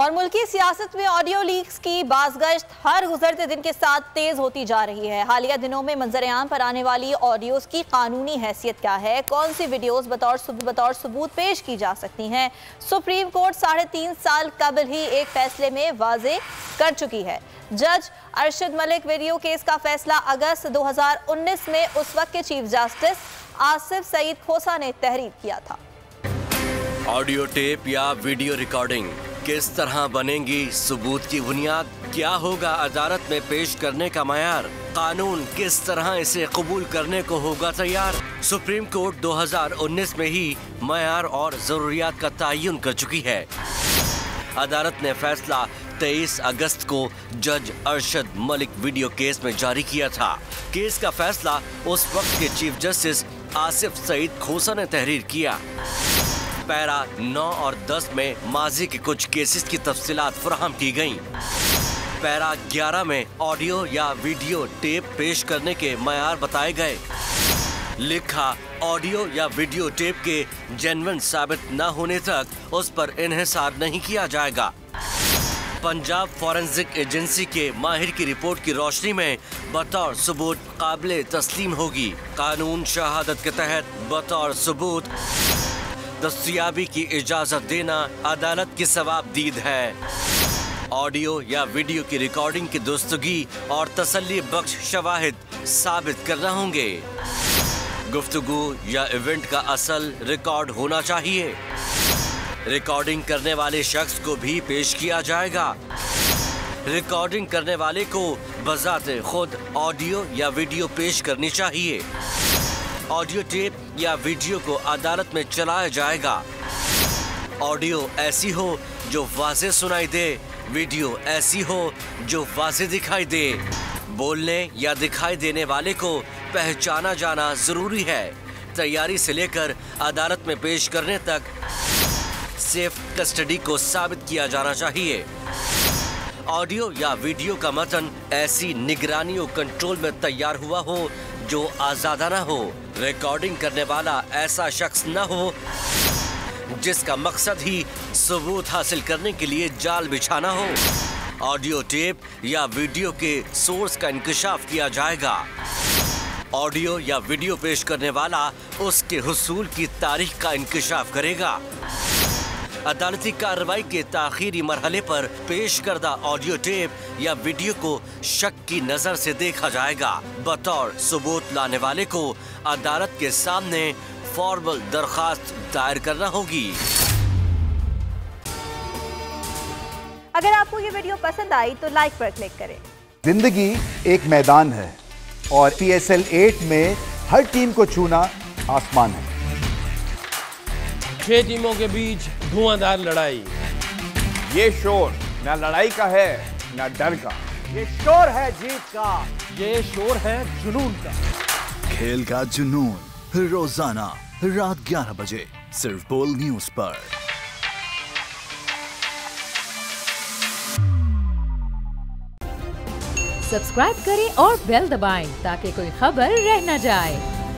और मुल्की सियासत में ऑडियो लीक्स की बाजगश्त हर गुजरते दिन के साथ तेज होती जा रही है। हालिया दिनों में मंजर आम पर आने वाली ऑडियोज की कानूनी हैसियत क्या है? कौन सी वीडियोस बतौर बतौर सबूत पेश की जा सकती हैं? सुप्रीम कोर्ट साढ़े तीन साल कबल ही एक फैसले में वाजे कर चुकी है। जज अरशद मलिक वीडियो केस का फैसला अगस्त 2019 में उस वक्त के चीफ जस्टिस आसिफ सईद खोसा ने तहरीर किया था। ऑडियो टेप या वीडियो रिकॉर्डिंग किस तरह बनेंगी सबूत की बुनियाद? क्या होगा अदालत में पेश करने का मैार? कानून किस तरह इसे कबूल करने को होगा तैयार? सुप्रीम कोर्ट 2019 में ही मैार और जरूरियात का तयन कर चुकी है। अदालत ने फैसला 23 अगस्त को जज अरशद मलिक वीडियो केस में जारी किया था। केस का फैसला उस वक्त के चीफ जस्टिस आसिफ सईद खोसा ने तहरीर किया। पैरा 9 और 10 में माजी के कुछ केसेस की तफसीलात फ्राहम की गई पैरा 11 में ऑडियो या वीडियो टेप पेश करने के मैार बताए गए। लिखा ऑडियो या वीडियो टेप के जेनवन साबित न होने तक उस पर इन्हिसार नहीं किया जाएगा। पंजाब फॉरेंसिक एजेंसी के माहिर की रिपोर्ट की रोशनी में बतौर सबूत काबिल तस्लीम होगी। कानून शहादत के तहत बतौर सबूत दस्तियाबी की इजाज़त देना अदालत की सवाबदीद है। ऑडियो या वीडियो की रिकॉर्डिंग की दुस्तगी और तसल्ली बख्श शवाहिद साबित करना होंगे। गुफ्तगु या इवेंट का असल रिकॉर्ड होना चाहिए। रिकॉर्डिंग करने वाले शख्स को भी पेश किया जाएगा। रिकॉर्डिंग करने वाले को बजाते खुद ऑडियो या वीडियो पेश करनी चाहिए। ऑडियो टेप या वीडियो को अदालत में चलाया जाएगा। ऑडियो ऐसी हो जो वाजे सुनाई दे, वीडियो ऐसी हो जो वाजे दिखाई दे। बोलने या दिखाई देने वाले को पहचाना जाना ज़रूरी है। तैयारी से लेकर अदालत में पेश करने तक सेफ़ कस्टडी को साबित किया जाना चाहिए। ऑडियो या वीडियो का मतन ऐसी निगरानी और कंट्रोल में तैयार हुआ हो जो आजादाना हो रिकॉर्डिंग करने वाला ऐसा शख्स न हो, जिसका मकसद ही सबूत हासिल करने के लिए जाल बिछाना हो। ऑडियो टेप या वीडियो के सोर्स का इंकशाफ किया जाएगा। ऑडियो या वीडियो पेश करने वाला उसके हसूल की तारीख का इंकशाफ करेगा। अदालती कार्रवाई के ताखिरी मरहले पर पेश करदा ऑडियो टेप या वीडियो को शक की नज़र से देखा जाएगा। बतौर सबूत लाने वाले को अदालत के सामने फॉर्मल दरखास्त दायर करना होगी। अगर आपको ये वीडियो पसंद आई तो लाइक पर क्लिक करें। ज़िंदगी एक मैदान है और पी एस एल एट में हर टीम को छूना आसमान है। छह टीमों के बीच धुआंधार लड़ाई। ये शोर न लड़ाई का है न डर का। ये शोर है जीत का। ये शोर है जुनून का। खेल का जुनून रोज़ाना रात 11 बजे सिर्फ़ बोल न्यूज़ पर। सब्सक्राइब करें और बेल दबाएँ ताकि कोई खबर रह न जाए।